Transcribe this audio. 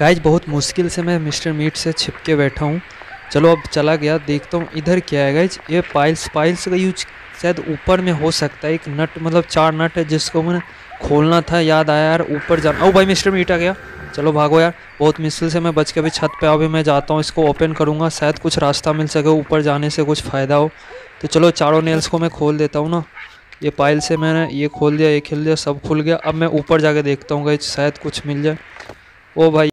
Guys बहुत मुश्किल से मैं मिस्टर मीट से छिप के बैठा हूँ। चलो अब चला गया, देखता हूँ इधर क्या है। गाइज़ ये पाइल्स पाइल्स का यूज़ शायद ऊपर में हो सकता है। एक नट मतलब चार नट है जिसको मैंने खोलना था, याद आया यार, ऊपर जाना। ओ भाई मिस्टर मीट आ गया। चलो भागो यार, बहुत मुश्किल से मैं बच के अभी छत पे अभी मैं जाता हूँ, इसको ओपन करूँगा। शायद कुछ रास्ता मिल सके ऊपर जाने से, कुछ फ़ायदा हो। तो चलो चारों नेल्स को मैं खोल देता हूँ ना। ये पाइल से मैंने ये खोल दिया, ये खेल दिया, सब खुल गया। अब मैं ऊपर जाके देखता हूँ शायद कुछ मिल जाए। ओ भाई।